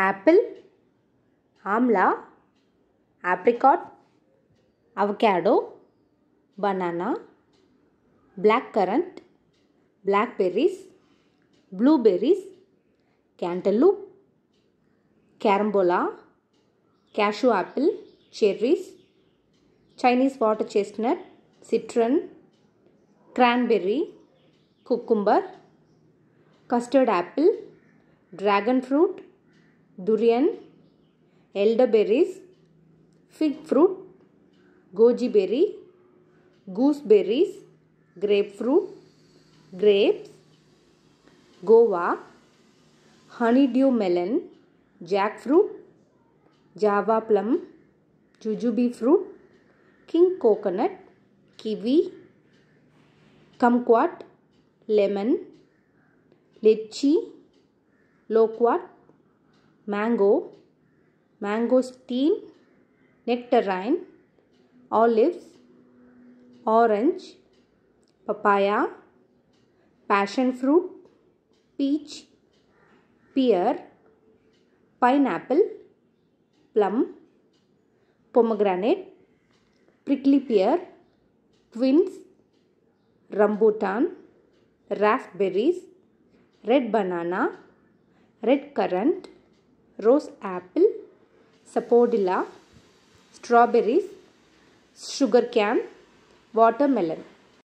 Apple amla apricot avocado banana black currant black berries blueberries cantaloupe carambola cashew apple cherries Chinese water chestnut citron cranberry cucumber custard apple dragon fruit durian, elderberries, fig fruit, goji berry, gooseberries, grapefruit, grapes, guava, honeydew melon, jackfruit, java plum, jujube fruit, king coconut, kiwi, kumquat, lemon, lychee, loquat, mango, mangosteen, nectarine, olives, orange, papaya, passion fruit, peach, pear, pineapple, plum, pomegranate, prickly pear, quince, rambutan, raspberries, red banana, red currant, rose apple, sapodilla, strawberries, sugar cane, watermelon.